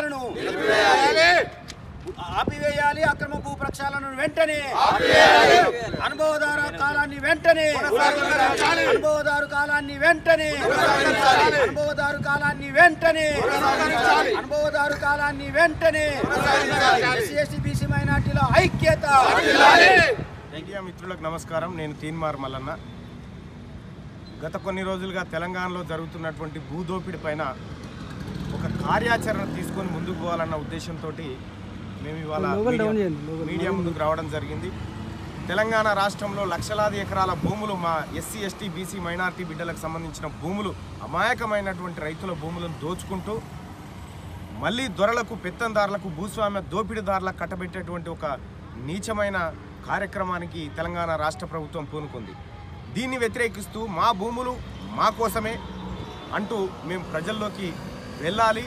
ప్రక్షాళనను ఆపివేయాలి అక్రమ భూ ప్రక్షాళనను వెంటనే. అనుభవదారు కాలాన్ని వెంటనే. అనుభవదారు కాలాన్ని వెంటనే. అనుభవదారు కాలాన్ని వెంటనే. అనుభవదారు కాలాన్ని వెంటనే. ఎస్సీ బీసీ మైనార్టీల ఐక్యత. మిత్రులకు నమస్కారం. నేను తీన్మార్ మల్లన్న. గత కొన్ని రోజులుగా తెలంగాణలో జరుగుతున్నటువంటి భూదోపిడి పైన కార్యాచరణ తీసుకొని ముందుకు పోవాలన్న ఉద్దేశంతో మేము ఇవాళ మీడియా- ముందుకు రావడం జరిగింది. తెలంగాణ రాష్ట్రంలో లక్షలాది ఎకరాల భూములు మా ఎస్సీ ఎస్టీ బీసీ మైనార్టీ బిడ్డలకు సంబంధించిన భూములు అమాయకమైనటువంటి రైతుల భూములను దోచుకుంటూ మళ్ళీ దొరలకు పెత్తందారులకు భూస్వామ్య దోపిడీదారులకు కట్టబెట్టేటువంటి ఒక నీచమైన కార్యక్రమానికి తెలంగాణ రాష్ట్ర ప్రభుత్వం పూనుకుంది. దీన్ని వ్యతిరేకిస్తూ మా భూములు మా కోసమే అంటూ మేము ప్రజల్లోకి వెళ్ళాలి.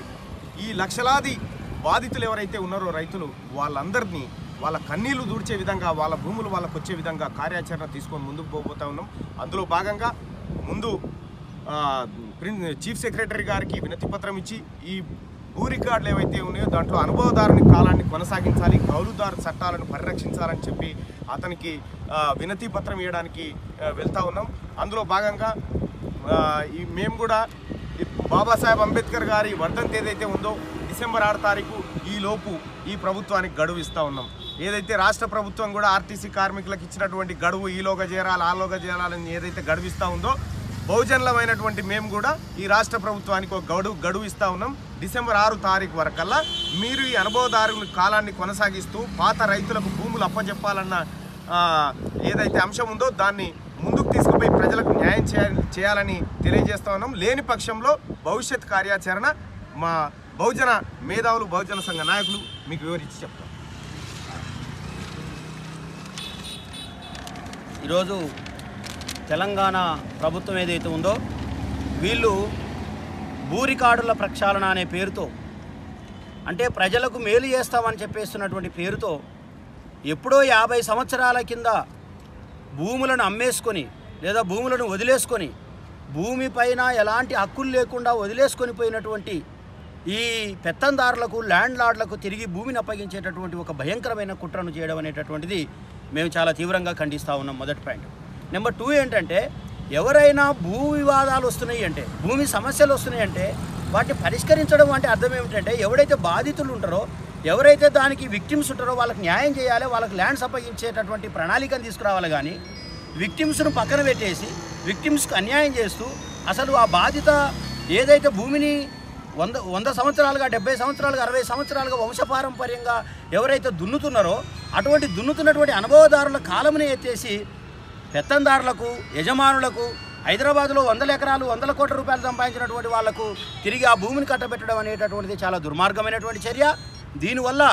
ఈ లక్షలాది బాధితులు ఎవరైతే ఉన్నారో రైతులు వాళ్ళందరినీ వాళ్ళ కన్నీళ్ళు దూడ్చే విధంగా వాళ్ళ భూములు వాళ్ళకు వచ్చే విధంగా కార్యాచరణ తీసుకొని ముందుకు పోబోతా ఉన్నాం. అందులో భాగంగా ముందు చీఫ్ సెక్రటరీ గారికి వినతి పత్రం ఇచ్చి ఈ భూ రికార్డులు ఏవైతే ఉన్నాయో దాంట్లో అనుభవదారుని కాలాన్ని కొనసాగించాలి కౌలుదారు చట్టాలను పరిరక్షించాలని చెప్పి అతనికి వినతి పత్రం ఇవ్వడానికి వెళ్తూ వెళ్తా ఉన్నాం. అందులో భాగంగా మేము కూడా బాబాసాహెబ్ అంబేద్కర్ గారి వర్ధంతి ఏదైతే ఉందో డిసెంబర్ ఆరు తారీఖు ఈలోపు ఈ ప్రభుత్వానికి గడువు ఇస్తా ఉన్నాం. ఏదైతే రాష్ట్ర ప్రభుత్వం కూడా ఆర్టీసీ కార్మికులకు ఇచ్చినటువంటి గడువు ఈలోగా చేరాలి ఆలోగా చేరాలని ఏదైతే గడువిస్తూ ఉందో బహుజన్లమైనటువంటి మేము కూడా ఈ రాష్ట్ర ప్రభుత్వానికి ఒక గడువు గడువు ఇస్తూ ఉన్నాం. డిసెంబర్ ఆరు తారీఖు వరకల్లా మీరు ఈ అనుభవదారుని కాలాన్ని కొనసాగిస్తూ పాత రైతులకు భూములు అప్పచెప్పాలన్న ఏదైతే అంశం ఉందో దాన్ని ముందుకు తీసుకుపోయి ప్రజలకు న్యాయం చేయాలని తెలియజేస్తా ఉన్నాం. లేని పక్షంలో భవిష్యత్ కార్యాచరణ మా బహుజన మేధావులు బహుజన సంఘ నాయకులు మీకు వివరించి చెప్తాం. ఈరోజు తెలంగాణ ప్రభుత్వం ఏదైతే ఉందో వీళ్ళు భూ రికార్డుల ప్రక్షాళన అనే పేరుతో అంటే ప్రజలకు మేలు చేస్తామని చెప్పేస్తున్నటువంటి పేరుతో ఎప్పుడో యాభై సంవత్సరాల కింద భూములను అమ్మేసుకొని లేదా భూములను వదిలేసుకొని భూమి పైన ఎలాంటి హక్కులు లేకుండా వదిలేసుకొని పోయినటువంటి ఈ పెత్తందారులకు ల్యాండ్ లార్డ్లకు తిరిగి భూమిని అప్పగించేటటువంటి ఒక భయంకరమైన కుట్రను చేయడం అనేటటువంటిది మేము చాలా తీవ్రంగా ఖండిస్తూ ఉన్నాం మొదటి పాయింట్. నెంబర్ టూ ఏంటంటే ఎవరైనా భూ వివాదాలు వస్తున్నాయి అంటే భూమి సమస్యలు వస్తున్నాయి అంటే వాటిని పరిష్కరించడం అంటే అర్థం ఏమిటంటే ఎవడైతే బాధితులు ఉంటారో ఎవరైతే దానికి విక్టిమ్స్ ఉంటారో వాళ్ళకి న్యాయం చేయాలి వాళ్ళకి ల్యాండ్స్ అప్పగించేటటువంటి ప్రణాళికను తీసుకురావాలి కానీ విక్టిమ్స్ను పక్కన పెట్టేసి విక్టిమ్స్కి అన్యాయం చేస్తూ అసలు ఆ బాధిత ఏదైతే భూమిని వంద వంద సంవత్సరాలుగా డెబ్బై సంవత్సరాలుగా అరవై సంవత్సరాలుగా వంశపారంపర్యంగా ఎవరైతే దున్నుతున్నారో అటువంటి దున్నుతున్నటువంటి అనుభవదారుల కాలముని ఎత్తేసి పెత్తందారులకు యజమానులకు హైదరాబాద్లో వందల ఎకరాలు వందల కోట్ల రూపాయలు సంపాదించినటువంటి వాళ్ళకు తిరిగి ఆ భూమిని కట్టబెట్టడం అనేటటువంటిది చాలా దుర్మార్గమైనటువంటి చర్య. దీనివల్ల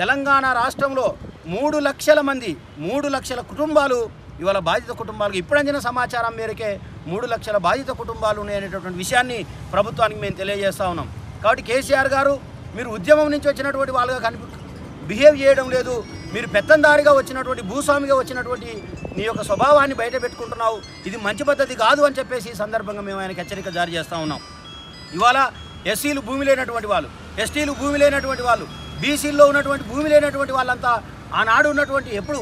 తెలంగాణ రాష్ట్రంలో మూడు లక్షల మంది మూడు లక్షల కుటుంబాలు ఇవాళ బాధిత కుటుంబాలకు ఇప్పుడందిన సమాచారం మేరకే మూడు లక్షల బాధిత కుటుంబాలు ఉన్నాయనేటటువంటి విషయాన్ని ప్రభుత్వానికి మేము తెలియజేస్తా ఉన్నాం. కాబట్టి కేసీఆర్ గారు మీరు ఉద్యమం నుంచి వచ్చినటువంటి వాళ్ళుగా కనిపి బిహేవ్ చేయడం లేదు. మీరు పెత్తందారిగా వచ్చినటువంటి భూస్వామిగా వచ్చినటువంటి నీ యొక్క స్వభావాన్ని బయట పెట్టుకుంటున్నావు. ఇది మంచి పద్ధతి కాదు అని చెప్పేసి ఈ సందర్భంగా మేము ఆయనకు హెచ్చరిక జారీ చేస్తూ ఉన్నాం. ఇవాళ ఎస్సీలు భూమి లేనటువంటి వాళ్ళు ఎస్టీలు భూమి లేనటువంటి వాళ్ళు బీసీల్లో ఉన్నటువంటి భూమి లేనటువంటి వాళ్ళంతా ఆనాడు ఉన్నటువంటి ఎప్పుడు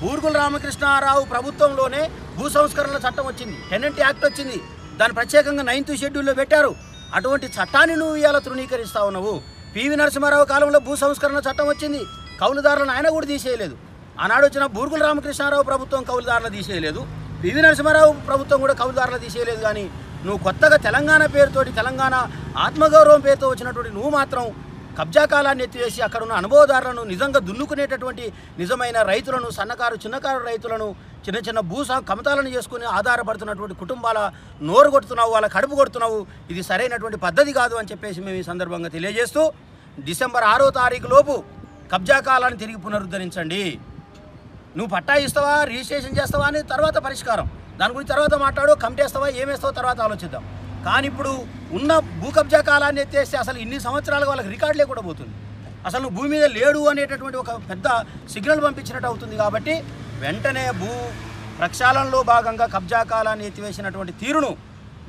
బూర్గుల రామకృష్ణారావు ప్రభుత్వంలోనే భూ సంస్కరణల చట్టం వచ్చింది టెనెంట్ యాక్ట్ వచ్చింది. దాన్ని ప్రత్యేకంగా నైన్త్ షెడ్యూల్లో పెట్టారు. అటువంటి చట్టాన్ని నువ్వు ఇవాళ తృణీకరిస్తా ఉన్నావు. పివి నరసింహారావు కాలంలో భూ సంస్కరణ చట్టం వచ్చింది. కౌలుదారులను ఆయన కూడా తీసేయలేదు. ఆనాడు వచ్చిన బూర్గుల రామకృష్ణారావు ప్రభుత్వం కౌలుదారులు తీసేయలేదు. పివి నరసింహారావు ప్రభుత్వం కూడా కౌలుదారులు తీసేయలేదు కానీ నువ్వు కొత్తగా తెలంగాణ పేరుతోటి తెలంగాణ ఆత్మగౌరవం పేరుతో వచ్చినటువంటి నువ్వు మాత్రం కబ్జా కాలాన్ని ఎత్తివేసి అక్కడ ఉన్న అనుభవదారులను నిజంగా దున్నుకునేటటువంటి నిజమైన రైతులను సన్నకారు చిన్నకారు రైతులను చిన్న చిన్న భూసా కమతాలను చేసుకుని ఆధారపడుతున్నటువంటి కుటుంబాల నోరు కొడుతున్నావు వాళ్ళ కడుపు కొడుతున్నావు ఇది సరైనటువంటి పద్ధతి కాదు అని చెప్పేసి మేము ఈ సందర్భంగా తెలియజేస్తూ డిసెంబర్ ఆరో తారీఖు లోపు కబ్జా కాలాన్ని తిరిగి పునరుద్ధరించండి. నువ్వు పట్టా ఇస్తావా రిజిస్ట్రేషన్ చేస్తావా అని తర్వాత పరిష్కారం. దాని గురించి తర్వాత మాట్లాడు కమిటేస్తావా ఏమేస్తావో తర్వాత ఆలోచిద్దాం. కానీ ఇప్పుడు ఉన్న భూ కబ్జా కాలాన్ని ఎత్తేస్తే అసలు ఇన్ని సంవత్సరాలుగా వాళ్ళకి రికార్డు లేకుండా పోతుంది. అసలు నువ్వు భూమి మీద లేడు అనేటటువంటి ఒక పెద్ద సిగ్నల్ పంపించినట్టు అవుతుంది కాబట్టి వెంటనే భూ ప్రక్షాళనలో భాగంగా కబ్జా కాలాన్ని ఎత్తివేసినటువంటి తీరును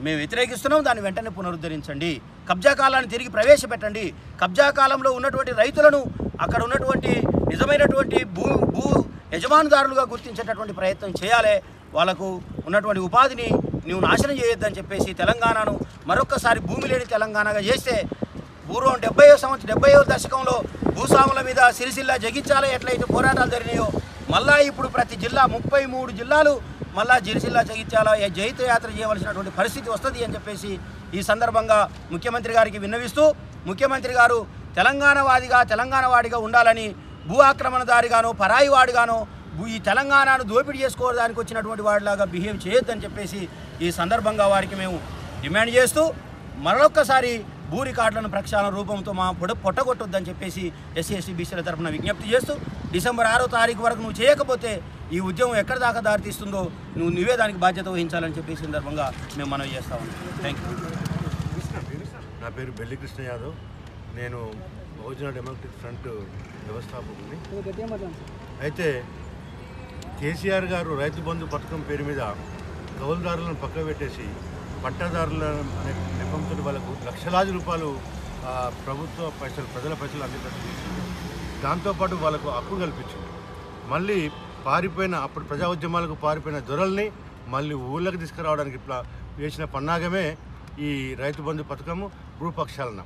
మేము వ్యతిరేకిస్తున్నాం. దాన్ని వెంటనే పునరుద్ధరించండి. కబ్జా కాలాన్ని తిరిగి ప్రవేశపెట్టండి. కబ్జా కాలంలో ఉన్నటువంటి రైతులను అక్కడ ఉన్నటువంటి నిజమైనటువంటి భూ భూ యజమానుదారులుగా గుర్తించేటటువంటి ప్రయత్నం చేయాలి. వాళ్ళకు ఉన్నటువంటి ఉపాధిని నువ్వు నాశనం చేయొద్దని చెప్పేసి తెలంగాణను మరొకసారి భూమి లేని తెలంగాణగా చేస్తే పూర్వం డెబ్బై సంవత్సరం డెబ్బై దశకంలో భూస్వాముల మీద సిరిసిల్ల జగించాలి? ఎట్లయితే పోరాటాలు జరిగినాయో? మళ్ళా ఇప్పుడు ప్రతి జిల్లా ముప్పై మూడు జిల్లాలు మళ్ళా జిరిసిల్లా జగించాలా? ఏ యాత్ర చేయవలసినటువంటి పరిస్థితి వస్తుంది అని చెప్పేసి ఈ సందర్భంగా ముఖ్యమంత్రి గారికి విన్నవిస్తూ ముఖ్యమంత్రి గారు తెలంగాణ వాదిగా తెలంగాణ వాడిగా ఉండాలని భూ ఆక్రమణదారిగానో పరాయి వాడిగానో భూ- ఈ తెలంగాణను దోపిడీ చేసుకోవడానికి వచ్చినటువంటి వాడిలాగా బిహేవ్ చేయొద్దని చెప్పేసి ఈ సందర్భంగా వారికి మేము డిమాండ్ చేస్తూ మరొక్కసారి భూ రికార్డులను ప్రక్షాళన రూపంతో మా పొడ పొట్టగొట్టొద్దని చెప్పేసి ఎస్సీ ఎస్టీ బీసీల తరఫున విజ్ఞప్తి చేస్తూ డిసెంబర్ ఆరో తారీఖు వరకు నువ్వు చేయకపోతే ఈ ఉద్యమం ఎక్కడి దాకా దారితీస్తుందో నువ్వు నువ్వే దానికి బాధ్యత వహించాలని చెప్పి ఈ సందర్భంగా మేము మనవి చేస్తా ఉన్నాం. థ్యాంక్ యూ నా పేరు బెల్లి కృష్ణ యాదవ్. నేను బహుజన డెమోక్రటిక్ ఫ్రంట్ వ్యవస్థాపకుని. అయితే కేసీఆర్ గారు రైతు బంధు పథకం పేరు మీద కౌలుదారులను పక్కన పెట్టేసి పట్టదారుల అనే నెపంతో వాళ్ళకు లక్షలాది రూపాయలు ప్రభుత్వ పైసలు ప్రజల పైసలు అందేటట్టు చేసింది దాంతోపాటు వాళ్ళకు అప్పు కల్పించింది. మళ్ళీ పారిపోయిన అప్పుడు ప్రజా ఉద్యమాలకు పారిపోయిన దొరల్ని మళ్ళీ ఊళ్ళకి తీసుకురావడానికి ప్లా వేసిన పన్నాగమే ఈ రైతు బంధు పథకము భూపక్షాలన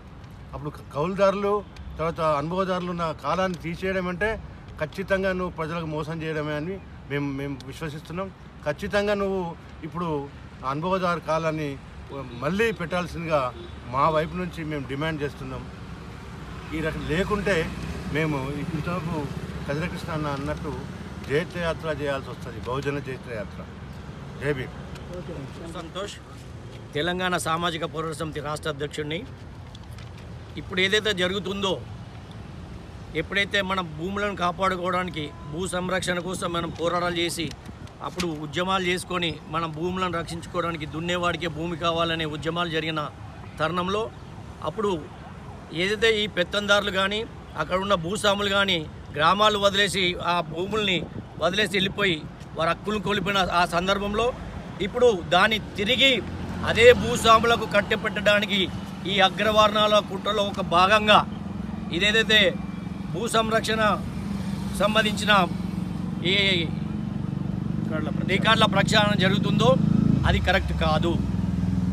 అప్పుడు కౌలుదారులు తర్వాత అనుభవదారులు ఉన్న కాలాన్ని తీసేయడం అంటే ఖచ్చితంగా నువ్వు ప్రజలకు మోసం చేయడమే అని మేము మేము విశ్వసిస్తున్నాం. ఖచ్చితంగా నువ్వు ఇప్పుడు అనుభవదారు కాలాన్ని మళ్ళీ పెట్టాల్సిందిగా మా వైపు నుంచి మేము డిమాండ్ చేస్తున్నాం. ఈ రకం లేకుంటే మేము ఇంతవరకు కదిరకృష్ణ అన్న అన్నట్టు జైత్రయాత్ర చేయాల్సి వస్తుంది బహుజన జైత్రయాత్ర. జేబీ సంతోష్ తెలంగాణ సామాజిక పౌర సమితి రాష్ట్ర అధ్యక్షుడిని ఇప్పుడు ఏదైతే జరుగుతుందో ఎప్పుడైతే మన భూములను కాపాడుకోవడానికి భూ సంరక్షణ కోసం మనం పోరాటాలు చేసి అప్పుడు ఉద్యమాలు చేసుకొని మన భూములను రక్షించుకోవడానికి దున్నేవాడికే భూమి కావాలనే ఉద్యమాలు జరిగిన తరుణంలో అప్పుడు ఏదైతే ఈ పెత్తందారులు కానీ అక్కడ ఉన్న భూస్వాములు కానీ గ్రామాలు వదిలేసి ఆ భూముల్ని వదిలేసి వెళ్ళిపోయి వారి హక్కులు కోల్పోయిన ఆ సందర్భంలో ఇప్పుడు దాన్ని తిరిగి అదే భూస్వాములకు కట్టెపెట్టడానికి ఈ అగ్రవర్ణాల కుట్రలో ఒక భాగంగా ఇదేదైతే భూ సంరక్షణ సంబంధించిన ఈ రికార్డుల ప్రక్షాళన జరుగుతుందో అది కరెక్ట్ కాదు.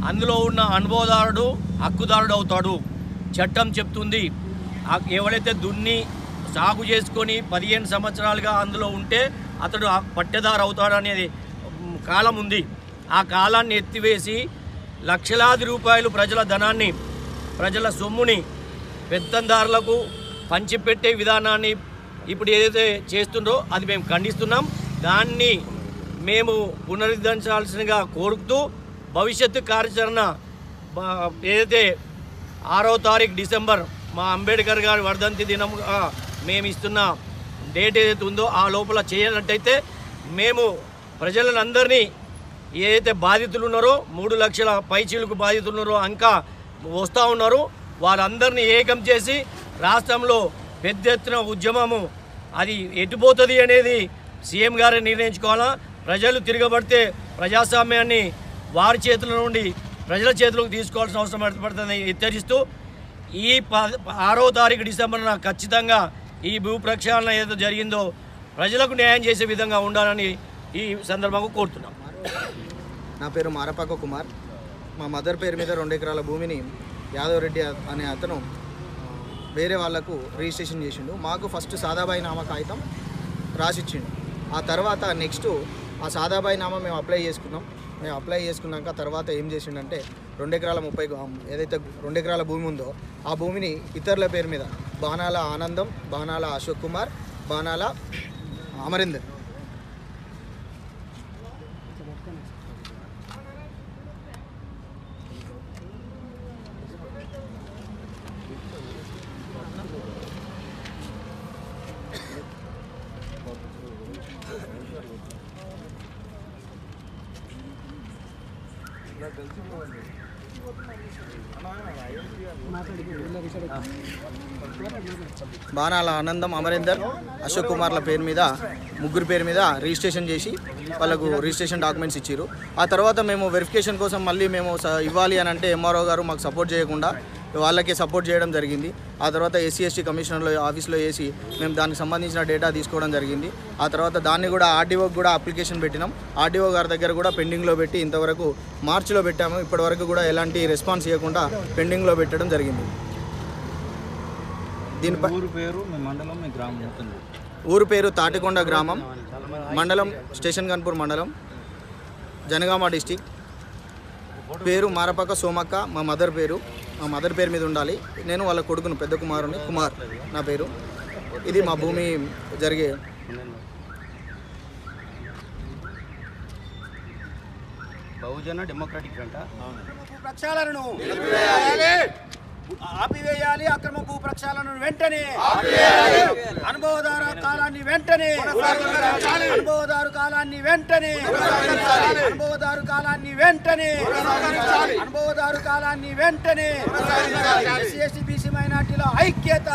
అందులో ఉన్న అనుభవదారుడు హక్కుదారుడు అవుతాడు. చట్టం చెప్తుంది. ఎవరైతే దున్ని సాగు చేసుకొని పదిహేను సంవత్సరాలుగా అందులో ఉంటే అతడు ఆ పట్టెదారు అవుతాడనేది కాలం ఉంది. ఆ కాలాన్ని ఎత్తివేసి లక్షలాది రూపాయలు ప్రజల ధనాన్ని ప్రజల సొమ్ముని పెత్తందారులకు పంచిపెట్టే విధానాన్ని ఇప్పుడు ఏదైతే చేస్తుందో అది మేము ఖండిస్తున్నాం. దాన్ని మేము పునరుద్ధరించాల్సిందిగా కోరుతూ భవిష్యత్తు కార్యాచరణ ఏదైతే ఆరో తారీఖు డిసెంబర్ మా అంబేద్కర్ గారి వర్ధంతి దినముగా మేము ఇస్తున్న డేట్ ఏదైతే ఉందో ఆ లోపల చేయనట్టయితే మేము ప్రజలందరినీ ఏదైతే బాధితులు ఉన్నారో మూడు లక్షల పైచీలకు బాధితులు ఉన్నారో ఇంకా వస్తూ ఉన్నారు. వారందరినీ ఏకం చేసి రాష్ట్రంలో పెద్ద ఎత్తున ఉద్యమము అది ఎటుపోతుంది అనేది సీఎం గారే నిర్ణయించుకోవాలా? ప్రజలు తిరగబడితే ప్రజాస్వామ్యాన్ని వారి చేతుల నుండి ప్రజల చేతులకు తీసుకోవాల్సిన అవసరం ఏర్పడుతుందని హెచ్చరిస్తూ ఈ ప ఆరో తారీఖు డిసెంబర్న ఖచ్చితంగా ఈ భూ ప్రక్షాళన ఏదో జరిగిందో ప్రజలకు న్యాయం చేసే విధంగా ఉండాలని ఈ సందర్భంగా కోరుతున్నాం. నా పేరు మారపాక కుమార్. మా మదర్ పేరు మీద రెండు ఎకరాల భూమిని యాదవ్ రెడ్డి అనే అతను వేరే వాళ్ళకు రిజిస్ట్రేషన్ చేసిండు. మాకు ఫస్ట్ సాదాబాయి నామ కాగితం రాసిచ్చిండు. ఆ తర్వాత నెక్స్ట్ ఆ సాదాబాయి నామా మేము అప్లై చేసుకున్నాం. మేము అప్లై చేసుకున్నాక తర్వాత ఏం చేసిండంటే రెండు ఎకరాల ముప్పై ఏదైతే రెండు ఎకరాల భూమి ఉందో ఆ భూమిని ఇతరుల పేరు మీద బాణాల ఆనందం బాణాల అశోక్ కుమార్ బాణాల అమరీందర్ బాణాల ఆనందం అమరేందర్ అశోక్ కుమార్ల పేరు మీద ముగ్గురు పేరు మీద రిజిస్ట్రేషన్ చేసి వాళ్ళకు రిజిస్ట్రేషన్ డాక్యుమెంట్స్ ఇచ్చారు ఆ తర్వాత మేము వెరిఫికేషన్ కోసం మళ్ళీ మేము స- ఇవ్వాలి అని అంటే ఎంఆర్ఓ గారు మాకు సపోర్ట్ చేయకుండా వాళ్ళకి సపోర్ట్ చేయడం జరిగింది. ఆ తర్వాత ఎస్సీ ఎస్టీ కమిషనర్లో ఆఫీస్లో వేసి మేము దానికి సంబంధించిన డేటా తీసుకోవడం జరిగింది. ఆ తర్వాత దాన్ని కూడా ఆర్డీఓకి కూడా అప్లికేషన్ పెట్టినాం. ఆర్డీఓ గారి దగ్గర కూడా పెండింగ్లో పెట్టి ఇంతవరకు మార్చిలో పెట్టాము. ఇప్పటివరకు కూడా ఎలాంటి రెస్పాన్స్ ఇవ్వకుండా పెండింగ్లో పెట్టడం జరిగింది. దీనిపై ఊరు పేరు మీ మండలం మీ గ్రామం మొత్తం ఊరు పేరు తాటికొండ గ్రామం. మండలం స్టేషన్ గన్పూర్ మండలం జనగామ డిస్టిక్. పేరు మారపాక సోమక్క మా మదర్ పేరు. మా మదర్ పేరు మీద ఉండాలి. నేను వాళ్ళ కొడుకును పెద్ద కుమారుని కుమార్ నా పేరు. ఇది మా భూమి జరిగే బహుజన డెమోక్రటిక్ ఫ్రంట్? ప్రక్షాళనను. ఆపివేయాలి ప్రక్షాళనను వెంటనే. అనుభవదారు కాలాన్ని వెంటనే. అనుభవదారు కాలాన్ని వెంటనే. అనుభవదారు కాలాన్ని వెంటనే. అనుభవదారు కాలాన్ని వెంటనే. ఎస్సీ ఎస్టీ బీసీ మైనార్టీల ఐక్యత.